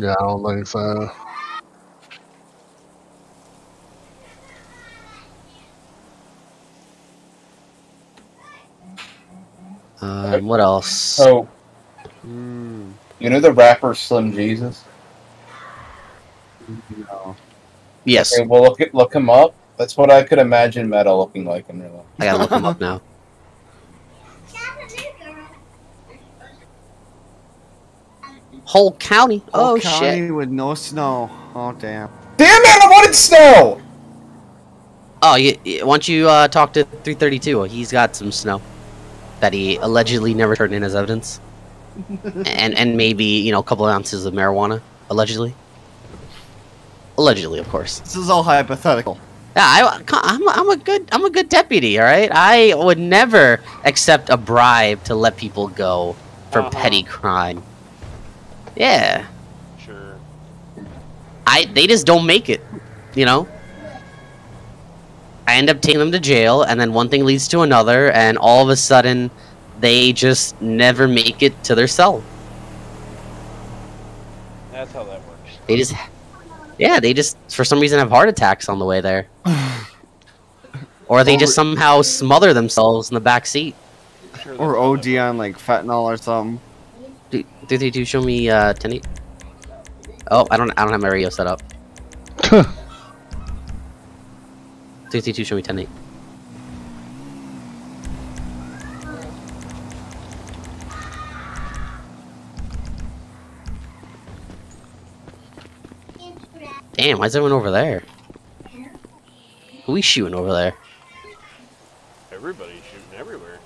Yeah, I don't think so. Um, what else? So, Mm, you know the rapper Slim Jesus? no. Yes, Okay, well, look, it- look him up. That's what I could imagine Meta looking like in real life. I gotta look him up now. Whole county. Whole Oh county shit. with no snow. Oh damn. Damn it! I wanted snow. Oh, you, you, once you uh, talk to 332, he's got some snow that he allegedly never turned in as evidence, and and maybe you know a couple ounces of marijuana allegedly. Allegedly, of course. This is all hypothetical. Yeah, I, I'm, I'm a good I'm a good deputy. All right, I would never accept a bribe to let people go for Uh-huh. petty crime. Yeah, Sure. I they just don't make it, you know. I end up taking them to jail, and then one thing leads to another, and all of a sudden, they just never make it to their cell. That's how that works. They just, yeah, they just for some reason have heart attacks on the way there, or they just somehow smother themselves in the back seat. Sure Or OD on like fentanyl or something. Do do they do show me uh ten eight? Oh, I don't I don't have my radio set up. Three three two show me ten eight. Damn, why's everyone over there? Who we shooting over there? Everybody's shooting everywhere.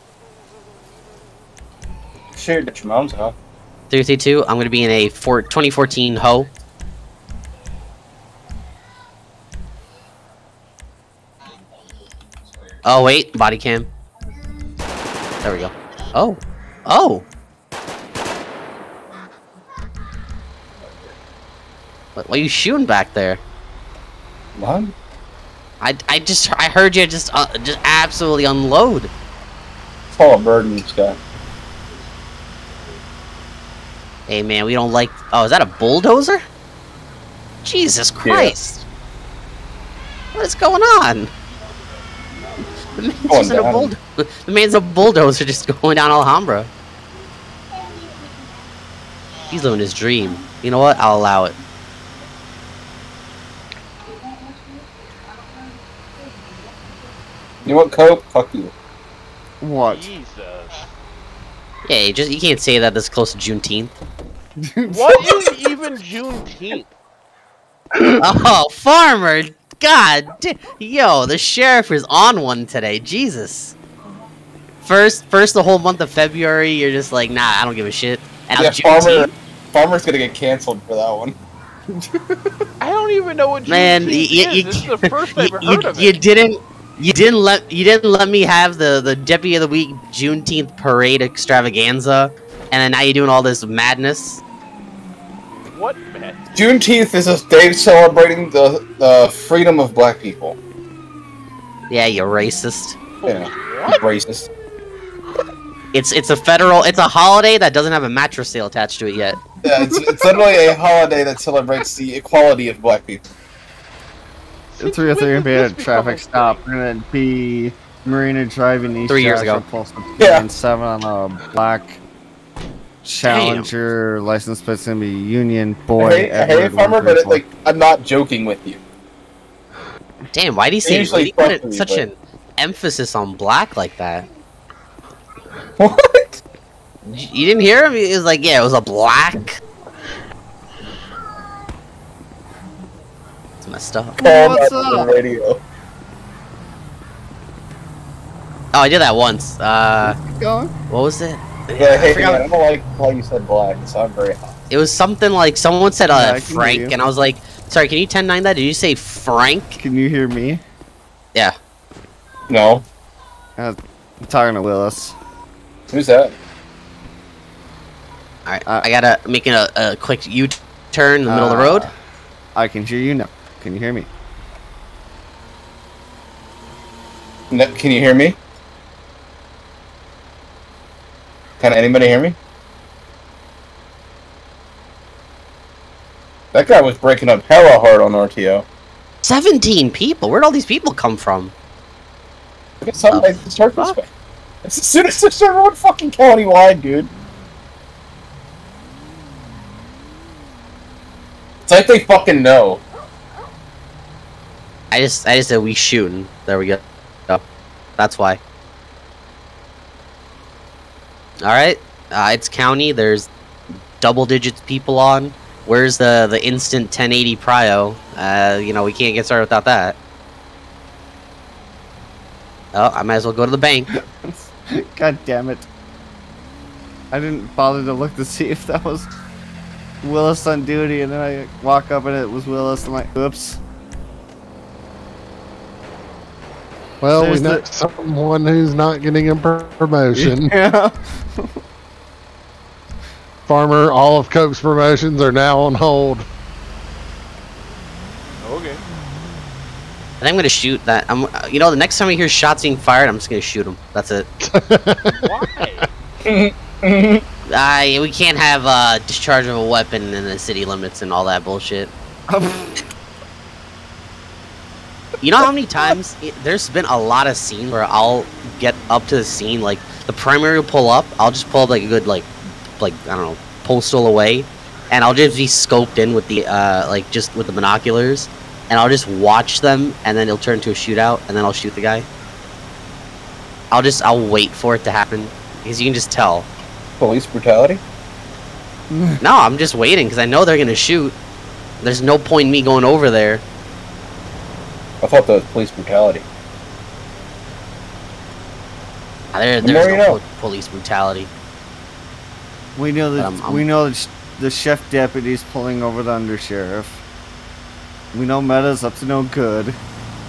Shoot at your mom's house. 332, I'm gonna be in a four, 2014 Ho. Oh wait, body cam. There we go. Oh, oh. What, what are you shooting back there? What? I, I just I heard you just uh, just absolutely unload. It's all a bird in the sky. Hey man, we don't like. Oh, is that a bulldozer? Jesus Christ! What is going on? The man's, Going just a down. bulldo- the man's a bulldozer just going down Alhambra. He's living his dream. You know what? I'll allow it. You know what, Cope? Fuck you. What? Jesus. Yeah, you just you can't say that this close to Juneteenth. What is even Juneteenth? oh, farmer! God, yo, the sheriff is on one today. Jesus. First, first the whole month of February, you're just like, nah, I don't give a shit. And Yeah, Farmer. Farmer's gonna get canceled for that one. I don't even know what Juneteenth man, you, is. you, this is the first I've you, heard you, of you didn't, you didn't let, you didn't let me have the the Deputy of the Week Juneteenth parade extravaganza, and then now you're doing all this madness. What, man? Juneteenth is a day celebrating the, the freedom of black people. Yeah, you racist. Yeah, What? racist. It's it's a federal, it's a holiday that doesn't have a mattress sale attached to it yet. Yeah, it's, it's literally a holiday that celebrates the equality of black people. The three or three When gonna be at a traffic stop. We're gonna be Marina driving east. Three years ago. Pulse Yeah. nine seven on a black Challenger. License plate's gonna be Union Boy. I hate, I hate farmer, but it, like I'm not joking with you. Damn, why do you say usually why do you put it- me, such but- an emphasis on black like that? What? You you didn't hear him? He was like, yeah, it was a black. It's messed up. Call What's up? the radio. Oh, I did that once. Uh, Keep going. what was it? Yeah, I hey, forgot. man, I don't like how you said black. It sounded very hot. It was something like someone said Yeah, uh, I can hear Frank, and I was like, sorry, can you 10-9 that? Did you say Frank? Can you hear me? Yeah. No, Uh, I'm talking to Willis. who's that? Alright, Uh, I gotta make a, a quick U-turn in the middle of the road. Uh, I can hear you now. Can you hear me? No, can you hear me? Can anybody hear me? That guy was breaking up hella hard on RTO. 17 people. Where'd all these people come from? I guess somebody Oh, start this fuck. It's as soon as there's everyone fucking county wide, dude. It's like they fucking know. I just I just said we shooting. There we go. Oh, that's why. All right. Uh, it's county. There's double digits people on. Where's the the instant 1080 prio? Uh, you know we can't get started without that. Oh, I might as well go to the bank. God damn it. I didn't bother to look to see if that was Willis on duty, and then I walk up and it was Willis. I'm like, oops. Well, There's we know the- someone who's not getting a promotion. Yeah. Farmer, all of Coke's promotions are now on hold. Okay. I think I'm gonna shoot that. I'm. You know, the next time I hear shots being fired, I'm just gonna shoot them. That's it. Why? I we can't have uh, discharge of a weapon in the city limits and all that bullshit. You know how many times it, there's been a lot of scenes where I'll get up to the scene, like the primary will pull up, I'll just pull up like a good like, like I don't know, postal away, and I'll just be scoped in with the uh, like just with the binoculars, and I'll just watch them, and then it'll turn to a shootout, and then I'll shoot the guy. I'll just I'll wait for it to happen because you can just tell. Police brutality? No, I'm just waiting because I know they're gonna shoot. There's no point in me going over there. I thought that was police brutality. Uh, There, The there's more you no know. po- police brutality. We know that But I'm- I'm- we know that sh- the chef deputy's pulling over the undersheriff. We know Meta's up to no good.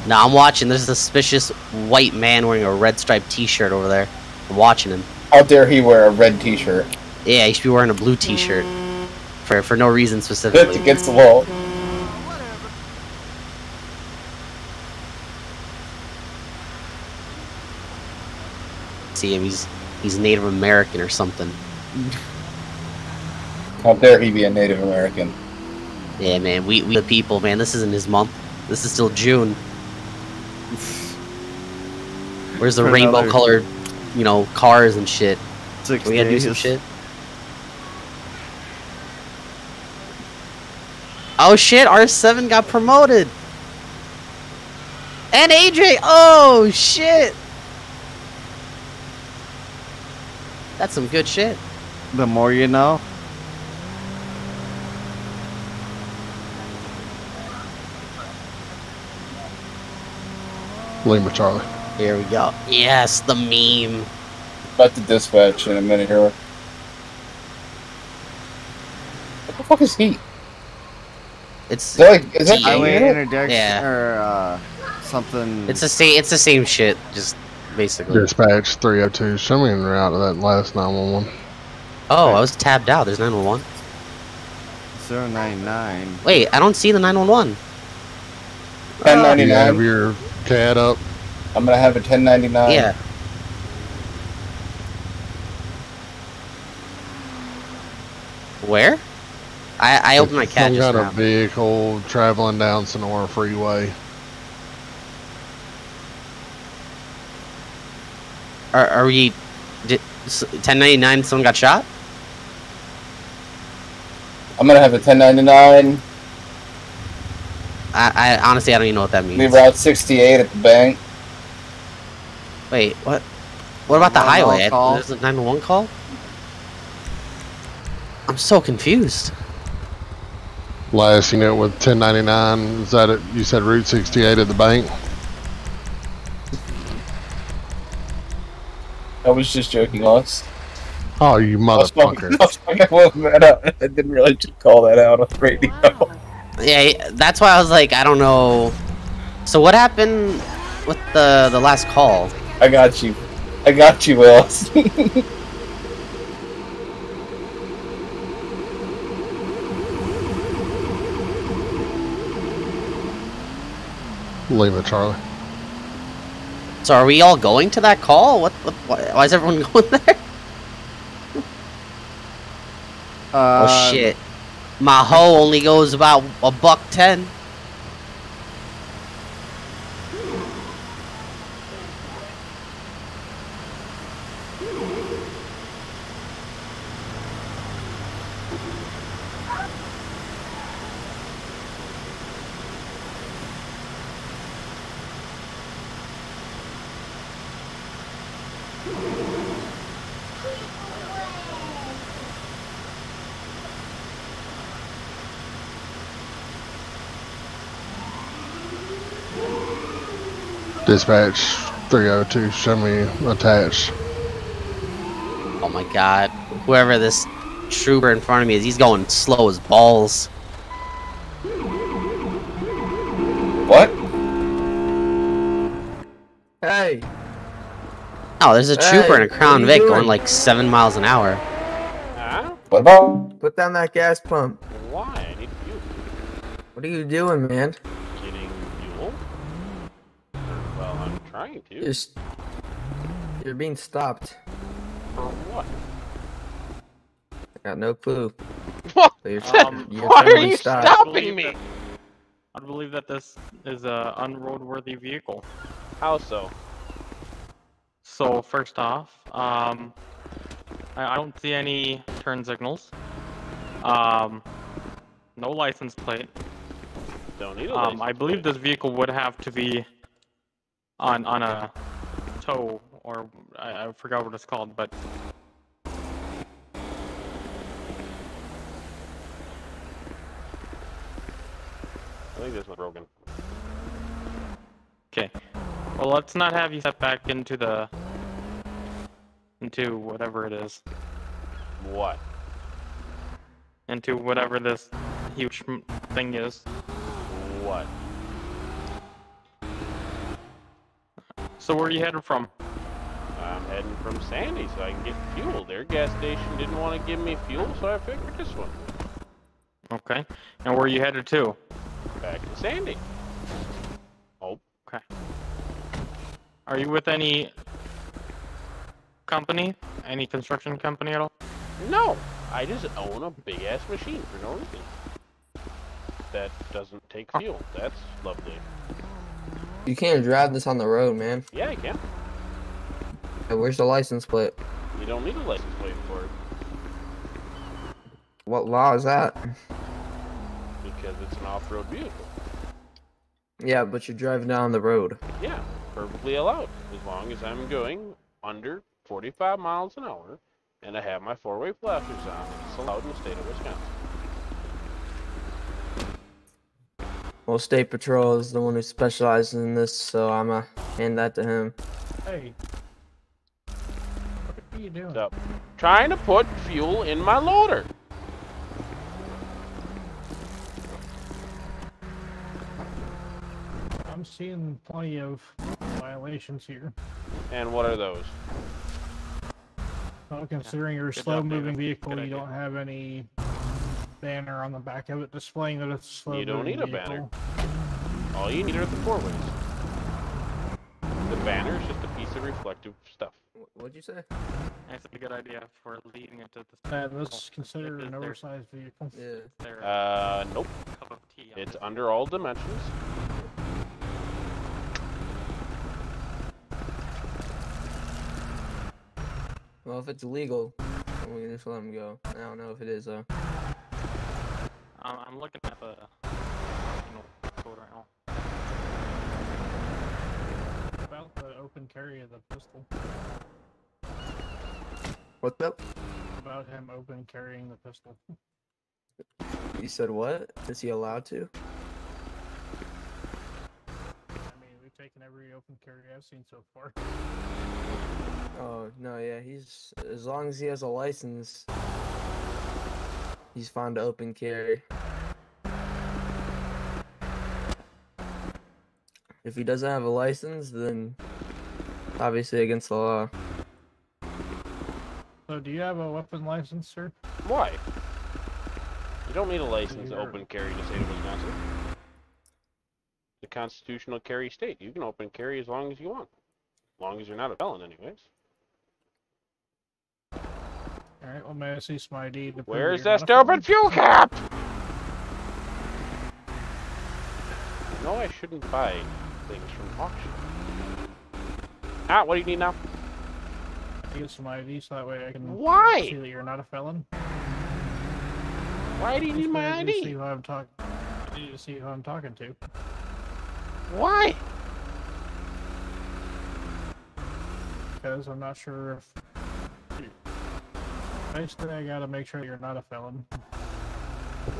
Now I'm watching. There's a suspicious white man wearing a red striped T-shirt over there. I'm watching him. How dare he wear a red t-shirt? Yeah, he should be wearing a blue T-shirt for for no reason That's specifically. against the law. See him? He's he's Native American or something. How dare he be a Native American? Yeah, man. We we the people, man. This isn't his month. This is still June. Where's the For rainbow another- colored, you know, cars and shit? Six We gotta do some shit. Oh shit, R7 got promoted. And AJ, oh shit. That's some good shit. The more you know. Lima Charlie. Here we go. Yes, the meme. About to dispatch in a minute here. What the fuck is he? It's Is that like is that Highway interdiction Yeah. or uh, something. it's the same it's the same shit, just basically. Dispatch 302. Show me en route to that last 911. Oh, I was tabbed out. There's 911. 099. Wait, I don't see the 911. Do you have your CAD up? I'm gonna have a 1099. Yeah. Where? I I opened my CAD Some just kind now. of vehicle traveling down Sonora Freeway. Are, are we? Did, 1099? Someone got shot? I'm gonna have a 1099. I, I honestly I don't even know what that means. Leave Route 68 at the bank. Wait, what? What about the highway? I- call. There's a 911 call. I'm so confused. Last unit with 1099. Is that it? You said Route 68 at the bank? I was just joking, Alex. Oh, you I was fucking- motherfucker. I was that out. I didn't really just call that out on the radio. Yeah, that's why I was like, I don't know. So what happened with the the last call? I got you. I got you, Willis. it, Charlie. So are we all going to that call? What? what why, why is everyone going there? Uh, oh shit! My hoe only goes about a buck ten. Dispatch 302, show me attached. Oh my god. Whoever this trooper in front of me is, he's going slow as balls. What? Hey, Oh, there's a trooper in a Crown what are you Vic going like seven miles an hour. Huh? What about? put down that gas pump. Why? I need fuel. What are you doing, man? Getting fuel? Well, I'm trying to. You're, you're being stopped. For what? I got no clue. What? So you're, Um, you're Why are you stopped. stopping me? I believe that this is a unroadworthy vehicle. How so? So first off, um, I, I don't see any turn signals. Um, no license plate. Don't need a Um, license I believe plate. this vehicle would have to be on on a tow or I, I forgot what it's called, but I think this one's broken. okay. Well, let's not have you step back into the into whatever it is, What? into whatever this huge thing is. What? So where are you headed from? I'm heading from Sandy so I can get fuel. Their gas station didn't want to give me fuel, so I figured this one. Okay. And where are you headed to? Back to Sandy. Oh, Okay. Are you with any company? Any construction company at all? no! I just own a big ass machine for no reason. That doesn't take fuel. That's lovely. You can't drive this on the road, man. Yeah, I can. Hey, where's the license plate? You don't need a license plate for it What law is that? because it's an off-road vehicle. Yeah, but you're driving down the road. Yeah, perfectly allowed as long as I'm going under 45 miles an hour and I have my four-way flashers on. It's allowed in the state of Wisconsin. Well, State Patrol is the one who specializes in this, so I'm gonna hand that to him. Hey. What are you doing? So, trying to put fuel in my loader. I'm seeing plenty of violations here. And what are those? Well, considering you're a slow-moving vehicle, Good you idea. don't have any banner on the back of it displaying that it's a slow You don't need a banner. All you need are the four ways. The banner is just a piece of reflective stuff. What'd you say? That's a good idea for leading into the. That was considered Is an there- oversized vehicle. Yeah. Uh, nope. cup of tea. It's under all dimensions. Well, if it's legal, we can just let him go. I don't know if it is though. I'm, I'm looking at the you code right now. About the open carry of the pistol. What's up? About him open carrying the pistol. You said what? Is he allowed to? I mean, we've taken every open carry I've seen so far. Oh no, yeah, he's as long as he has a license, he's fine to open carry. If he doesn't have a license, then obviously against the law. So, do you have a weapon license, sir? Why? You don't need a license to open carry in the state of Wisconsin. The constitutional carry state. You can open carry as long as you want. As long as you're not a felon, anyways. Alright, well, may I see some ID? Where's that stupid fuel cap? No, I shouldn't buy things from auction. Ah, what do you need now? I think some ID so that way I can Why? see that you're not a felon. Why do you need my ID? See who I'm talking. I need to see who I'm talking to. Why? Because I'm not sure if Basically, I gotta make sure you're not a felon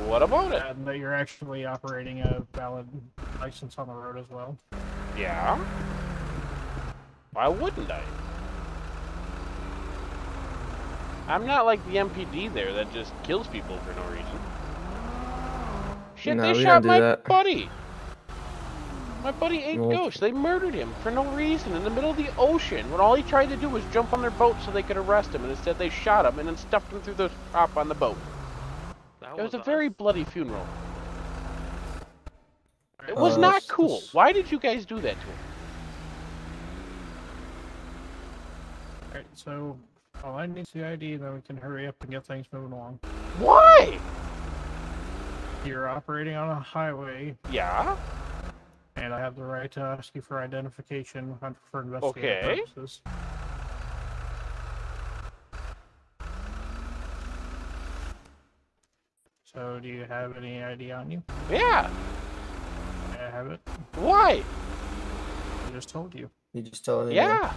What about it? and that you're actually operating a valid license on the road as well. Yeah? Why wouldn't I? I'm not like the MPD there that just kills people for no reason. Shit, No, they shot my that. buddy. My buddy ate Well- ghost. They murdered him for no reason in the middle of the ocean when all he tried to do was jump on their boat so they could arrest him, and instead they shot him and then stuffed him through the top on the boat. That It was a us. very bloody funeral. It was Uh, not s- cool. s- Why did you guys do that to him? Alright, so all I need is the ID, then we can hurry up and get things moving along. Why? You're operating on a highway, Yeah? And I have the right to ask you for identification for- for investigative Okay. purposes. So, do you have any ID on you? Yeah. May I have it? Why? I just told you. You just told me. Yeah.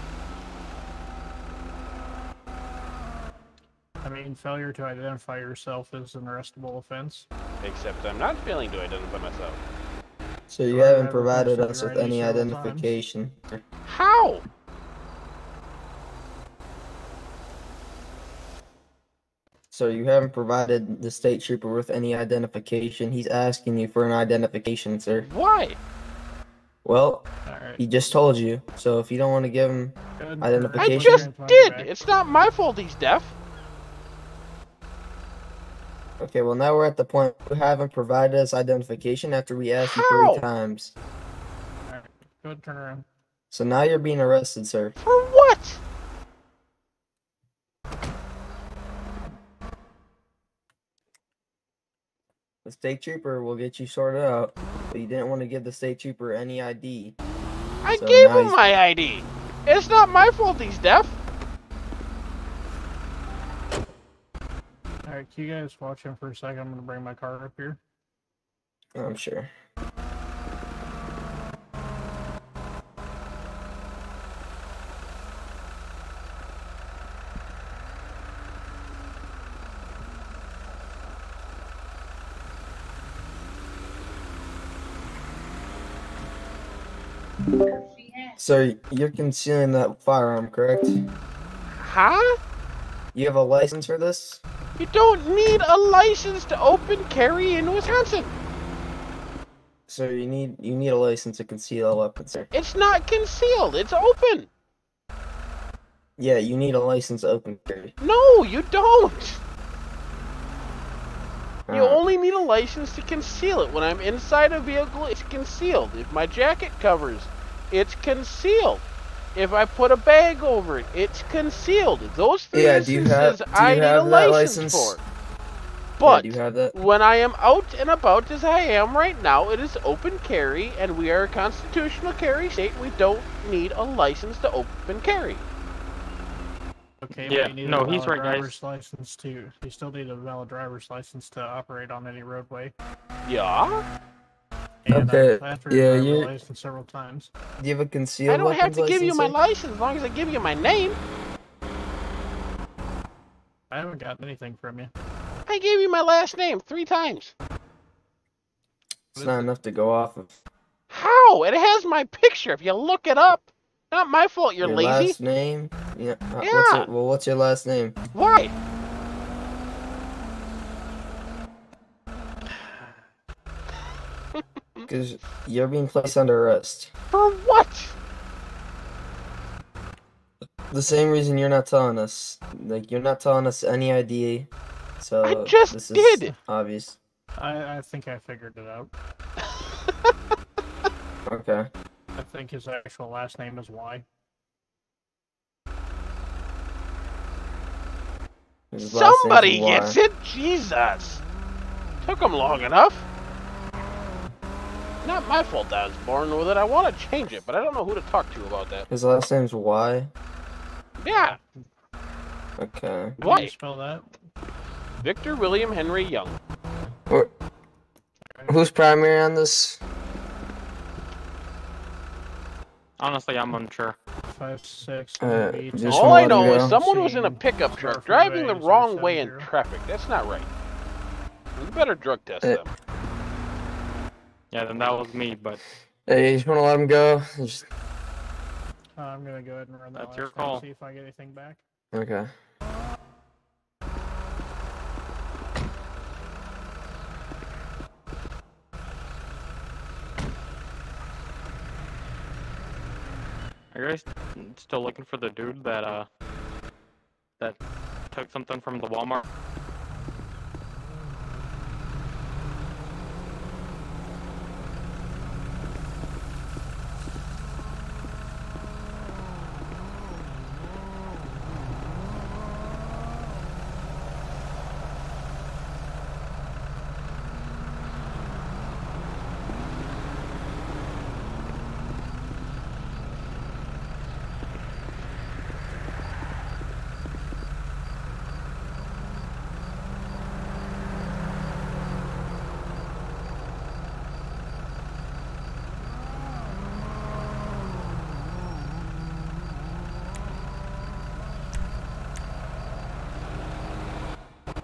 I mean, failure to identify yourself is an arrestable offense. Except I'm not failing to identify myself. So you haven't provided us with any identification. How? So you haven't provided the state trooper with any identification. He's asking you for an identification, sir. Why? Well, Alright. he just told you. So if you don't want to give him, good. I just did. It's not my fault he's deaf. Okay, well now we're at the point you haven't provided us identification after we asked you three times. Alright, go ahead, turn around. So now you're being arrested, sir. For what? The state trooper will get you sorted out, but you didn't want to give the state trooper any ID. I So gave him my ID. It's not my fault he's deaf. Alright, can you guys watch him for a second? I'm gonna bring my car up here. I'm sure. So you're concealing that firearm, correct? Huh? You have a license for this? You don't need a license to open carry in Wisconsin. Sir, you need you need a license to conceal a weapon, sir. It's not concealed. It's open. Yeah, you need a license to open carry. No, you don't. You only need a license to conceal it. When I'm inside a vehicle, it's concealed. If my jacket covers, it's concealed. If I put a bag over it, it's concealed. Those three Yeah, do you have- do you I need a license, license? for. yeah, But do you have that? when I am out and about as I am right now, it is open carry, and we are a constitutional carry state. We don't need a license to open carry. Okay, Yeah, but you need no, a he's valid right, guys. driver's license to. You still need a valid driver's license to operate on any roadway. Yeah? And Okay, I've asked yeah, your you're- license several times. Do you have a concealed I don't have to give you my license as long as I give you my name. I haven't gotten anything from you. I gave you my last name three times. It's not enough to go off of. How? It has my picture if you look it up. Not my fault you're your lazy. last name? Yeah. uh, What's Yeah. it, well, what's your last name? Why? Because you're being placed under arrest. For what? The same reason you're not telling us. Like, you're not telling us any ID. So I just this did. Is obvious. I, I think I figured it out. Okay. I think his actual last name is Y. His Somebody Y. gets it? Jesus. Took him long enough. Not my fault that I was born with it. I want to change it, but I don't know who to talk to about that. His last name's Y. Yeah, Okay. How do you Why? spell that? Victor William Henry Young. Or- Who's primary on this? Honestly, I'm unsure. Five six. Uh, eight, All I know is someone was in a pickup truck driving the wrong way in traffic. That's not right. You better drug test Uh, them. Yeah, then that was me, but Hey, you just want to let him go? Just... Uh, I'm gonna go ahead and run that That's last your call. See if I get anything back. Okay. are you guys still looking for the dude that uh that took something from the Walmart?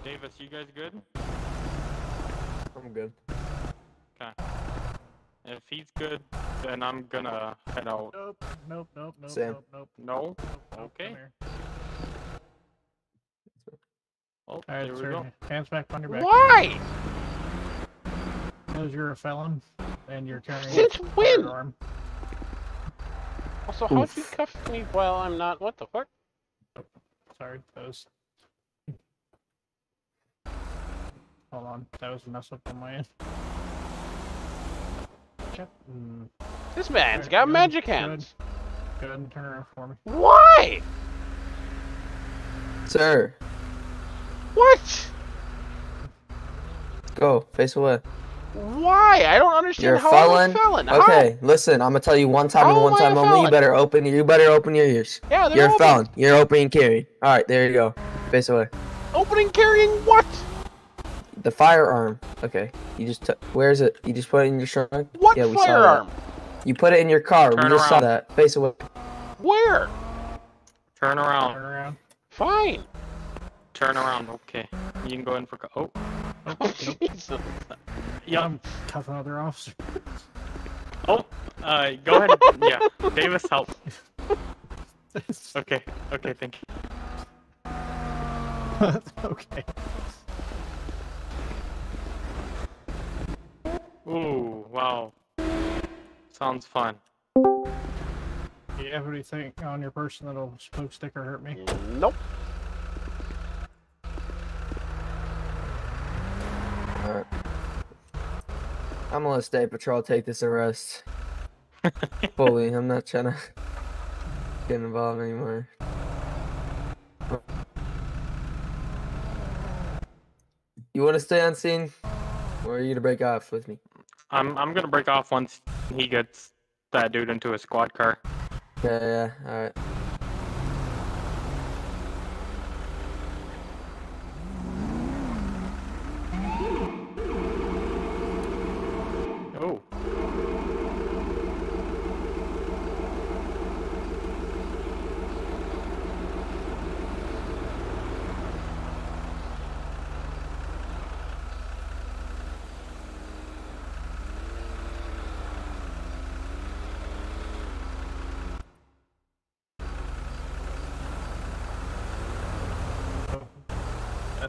Davis, you guys good? I'm good. Okay. If he's good, then I'm gonna head out. Nope. Nope. Nope. Nope. Sam. Nope. Nope. No? nope, nope, Okay. come here. Oh, All there we sir. go. Hands back on your back. Why? Because you're a felon and you're carrying Since a when? firearm. Also, how'd you cuff me while I'm not? What the fuck? Sorry, that was. Hold on, that was a mess up on my end. Yep. Mm, This man's Alright, got good, magic good. hands. go ahead and turn around for me. Why? Sir, What? go. Face away. Why? I don't understand You're a how felon? I'm a felon. How? Okay, listen, I'm gonna tell you one time How and one time only. You better open you better open your ears. Yeah, they're You're a felon. You're opening and carry. Alright, there you go. Face away. Opening carrying what? The firearm. Okay. You just t- where is it? You just put it in your trunk? What yeah, we saw firearm? that. You put it in your car. Turn we just saw that. Face away. Where? Turn around. Turn around. Fine. Turn around. Okay. You can go in for. co- Oh. Oh, Jesus. Yeah. I'm tough another officer. Oh. Uh. Go ahead. Yeah. Davis, help. Okay. Okay. Thank you. okay. Ooh. Wow. Sounds fun. Do you have anything on your person that'll smoke stick or hurt me? Nope. Alright. I'm gonna let State Patrol take this arrest. Fully. I'm not trying to get involved anymore. You wanna stay on scene? Or are you gonna break off with me? I'm. I'm gonna break off once he gets that dude into a squad car. Yeah, yeah, alright.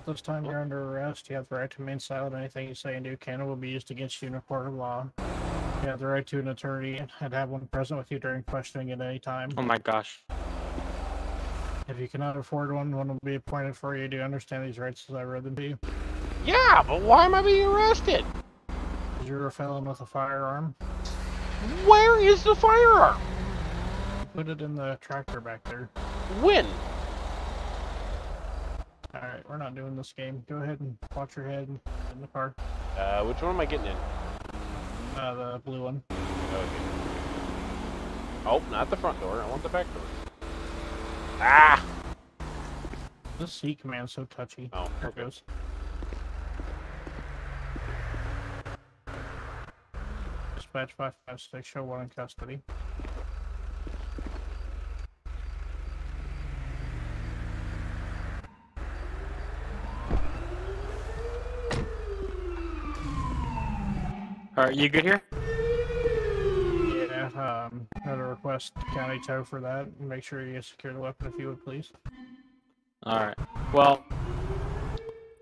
At this time, you're under arrest. You have the right to remain silent. Anything you say and do can and will be used against you in a court of law. You have the right to an attorney and have one present with you during questioning at any time. Oh my gosh. If you cannot afford one, one will be appointed for you. Do you understand these rights as I read them to you? Yeah, but why am I being arrested? 'Cause You're a felon with a firearm. Where is the firearm? Put it in the tractor back there. When? We're not doing this game. Go ahead and watch your head in the car. Uh, which one am I getting in? Uh, the blue one. Okay. Oh, not the front door. I want the back door. Ah! This C command's so touchy. Oh, There it goes. Dispatch 556, show one in custody. Alright, you good here? Yeah, um, I had a request county tow for that. Make sure you secure the weapon if you would please. Alright. Well,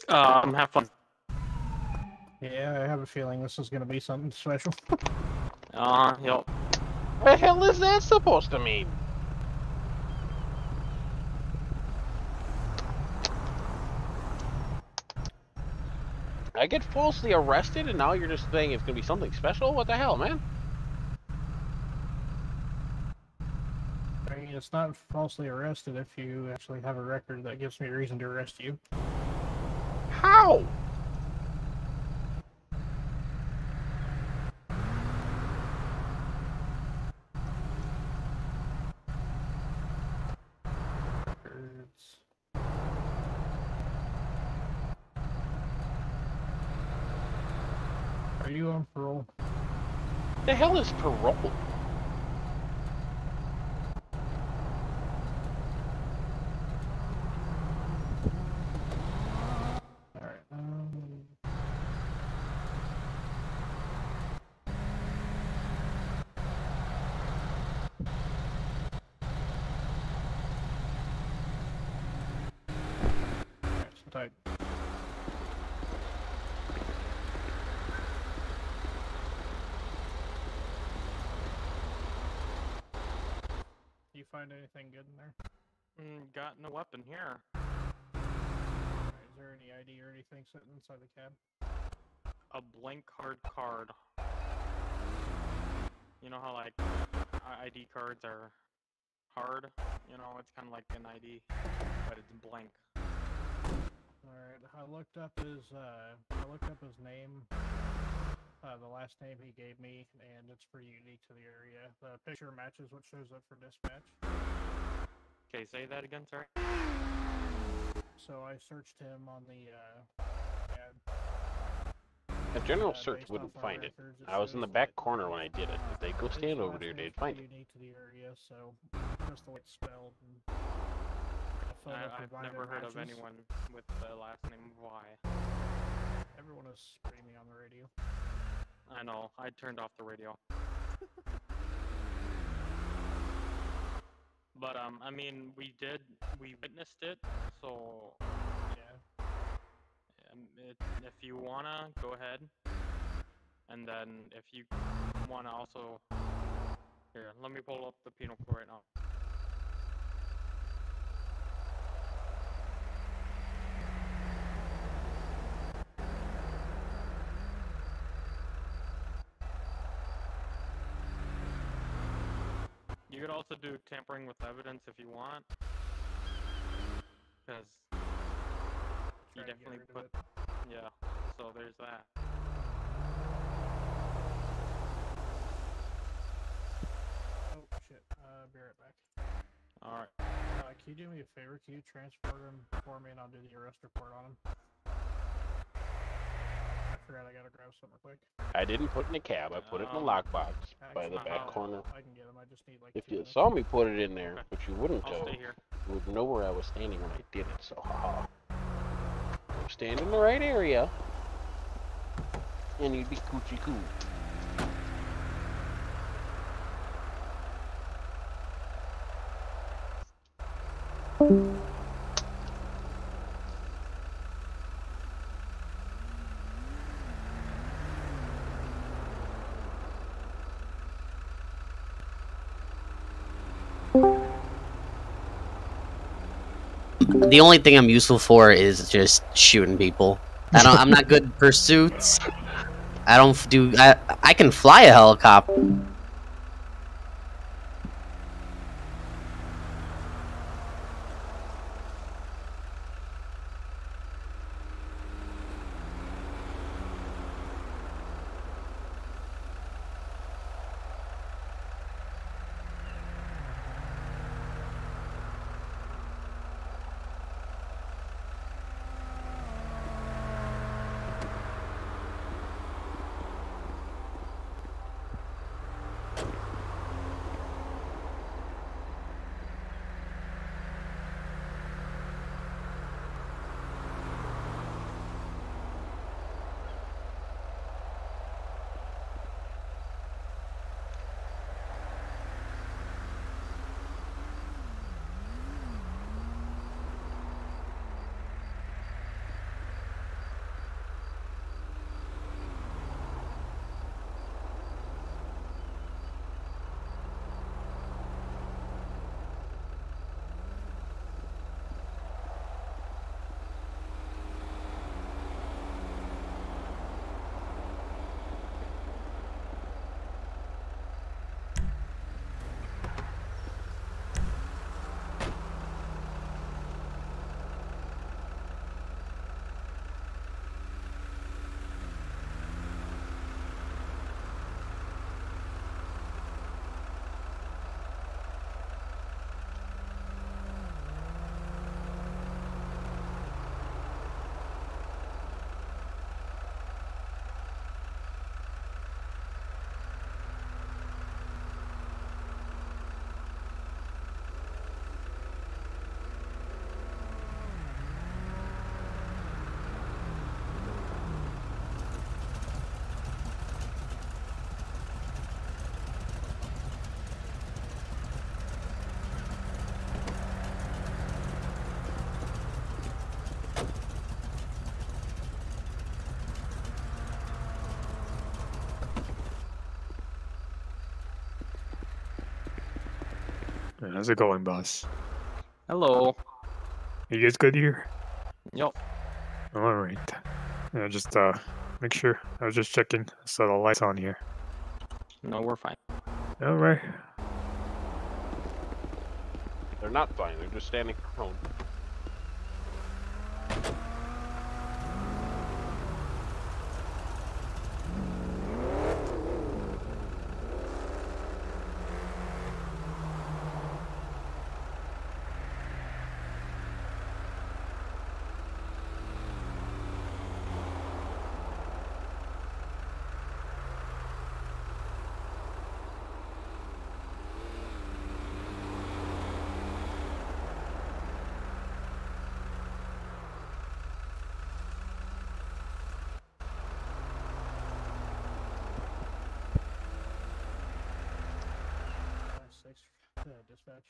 um, have fun. Yeah, I have a feeling this is gonna be something special. Uh, yep. What the hell is that supposed to mean? I get falsely arrested and now you're just saying it's gonna be something special? What the hell, man? I mean, it's not falsely arrested if you actually have a record that gives me a reason to arrest you. How? Records. Are you on parole? The hell is parole? Alright, um... Alright, so tight. You find anything good in there? Mm, got no weapon here. Is there any ID or anything sitting inside the cab? A blank card card. You know how like ID cards are hard? You know, it's kind of like an ID, but it's blank. Alright, I looked up his uh I looked up his name. Uh the last name he gave me and it's pretty unique to the area. The picture matches what shows up for dispatch. Okay, say that again, sorry. So I searched him on the uh ad. A general uh, search wouldn't find it. records, I was in the back corner when I did it. If they go stand over there, they'd find pretty it. unique to the area, so just the way it's spelled and I, I've never heard of anyone with the last name Y. Everyone is screaming on the radio. I know, I turned off the radio. But um, I mean, we did, we witnessed it, so Yeah. um, if you wanna, go ahead. And then if you wanna also, here, let me pull up the penal code right now. You could also do tampering with evidence if you want. Because you Try to get definitely put, yeah, so there's that. Oh shit. Uh be right back. Alright. Uh, can you do me a favor? Can you transport him for me and I'll do the arrest report on him? I forgot I gotta grab something quick. I didn't put in the cab. I put it in the Um, lockbox by the back uh, corner. I can get him. I just need like If you minutes. saw me put it in there, Okay. but you wouldn't I'll have, stay here. you would know where I was standing when I did it. So, haha. Stand in the right area, and you'd be coochie coo. The only thing I'm useful for is just shooting people. I don't. I'm not good in pursuits. I don't do. I I can fly a helicopter. How's it going, boss? Hello. You guys good here? Yep. All right. Yeah, just uh, make sure. I was just checking. So the lights on here. No, we're fine. All right. They're not fine. They're just standing prone. Uh, dispatch.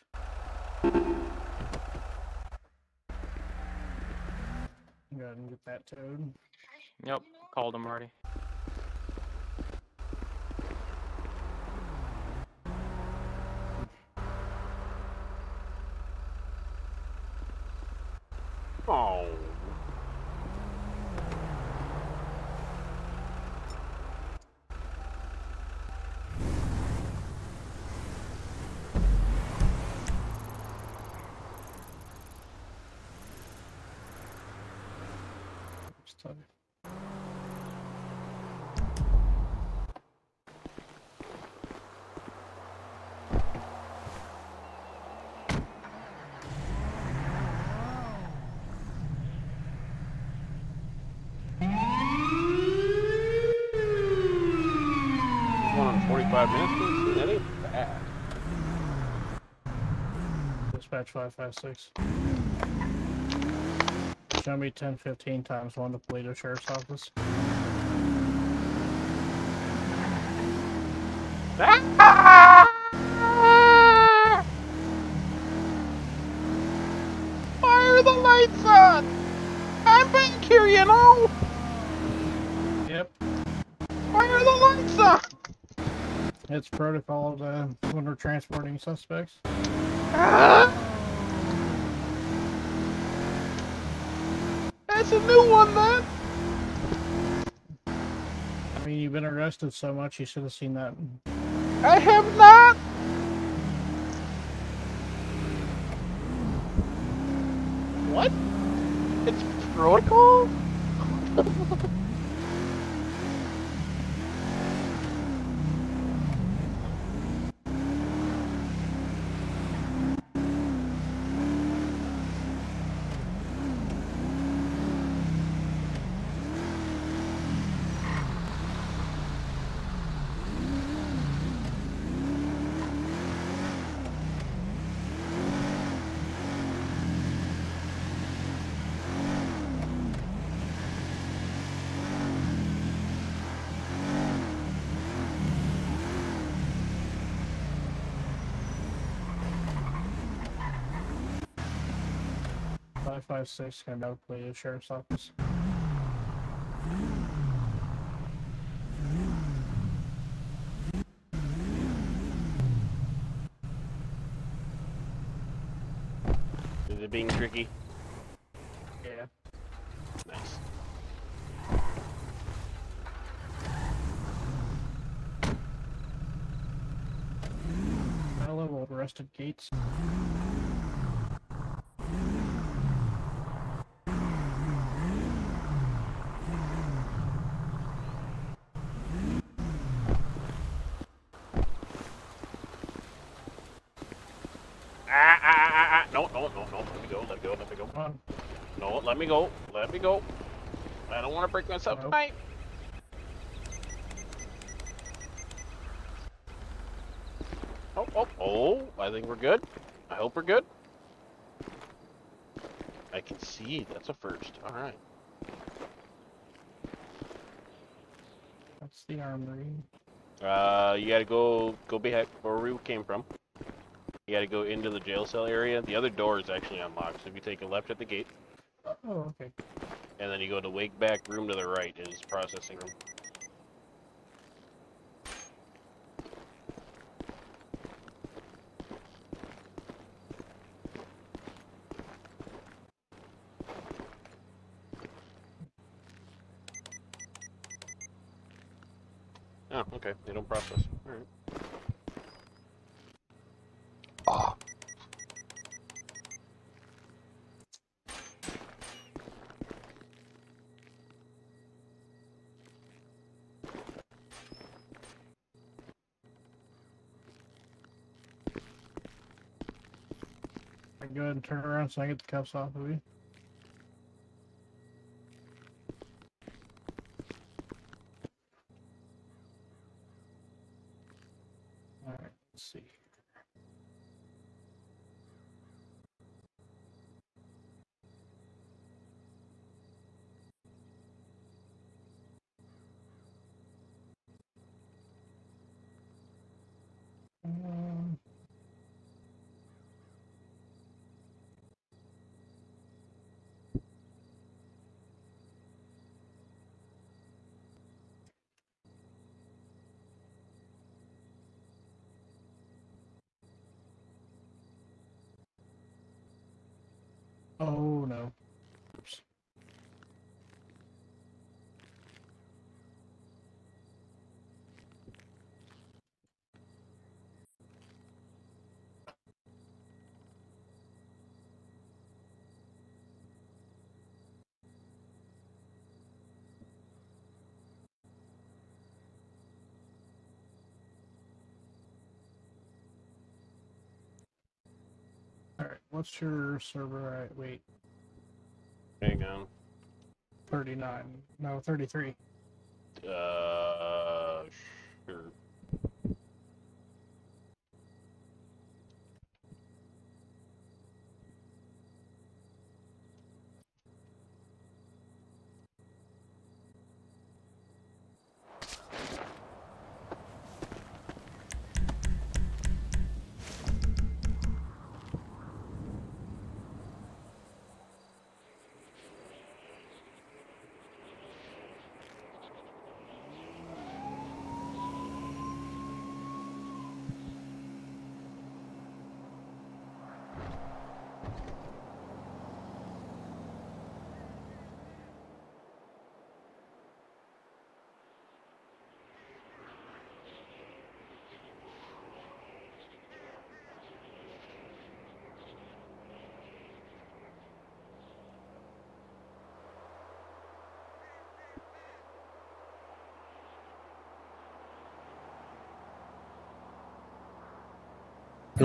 Go ahead and get that towed. Yep. Called him already. Oh. So, One on 45 minutes. That ain't bad. dispatch five five six. Show me ten fifteen times one to Toledo Sheriff's Office. Ah! Why are the lights on? I'm back here, you It's protocol to when we're transporting suspects. Ah! That's a new one, then. I mean, you've been arrested so much, you should have seen that. I have not. What? It's protocol? Five six can go to Toledo Sheriff's Office. Is it being tricky? Yeah. Nice. Level arrested Gates. Ah, ah, ah, ah, ah. No, no, no, no. Let me go, let me go, let me go. Come on. No, let me go. Let me go. I don't want to break myself Nope. tonight. Oh, oh, oh. I think we're good. I hope we're good. I can see. That's a first. All right. That's the armory. Uh, you gotta go go behind where we came from. You gotta go into the jail cell area. The other door is actually unlocked. So if you take a left at the gate, Oh, okay. and then you go to wake back room to the right is processing room. Oh, okay. They don't process. All right. Ah, I can go ahead and turn around so I get the cuffs off of you. Alright, let's see. Oh no. Alright, what's your server at? Wait, Hang on. 39. No, 33. Uh, sure.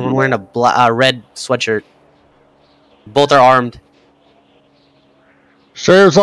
We're wearing a bla- uh, red sweatshirt. Both are armed. Sheriff's